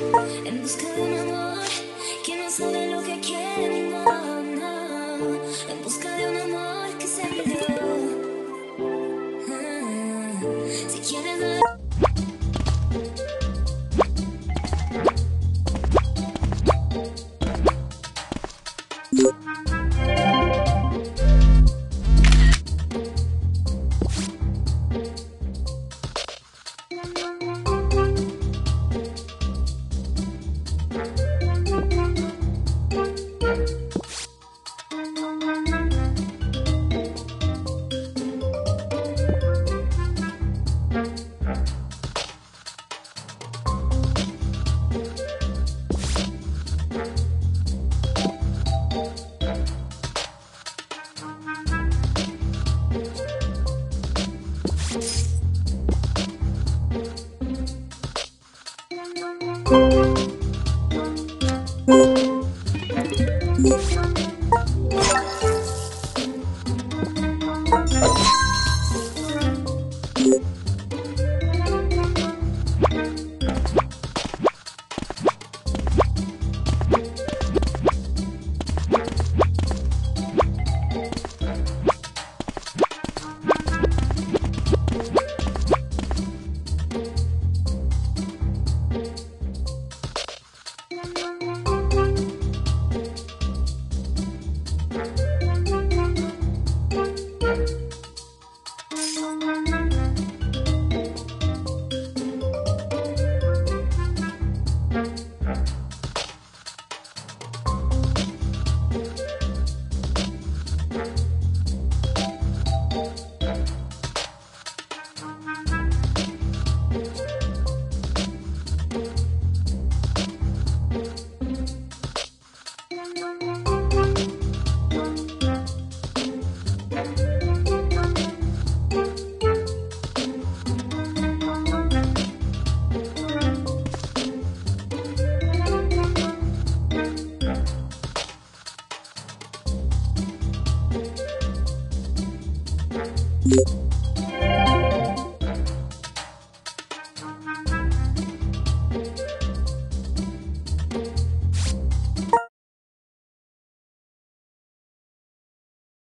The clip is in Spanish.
En busca de un amor que no sabe lo que quiere, no, no. En busca de un amor que se perdió. Ah, si quieres Thank you. Thank you. You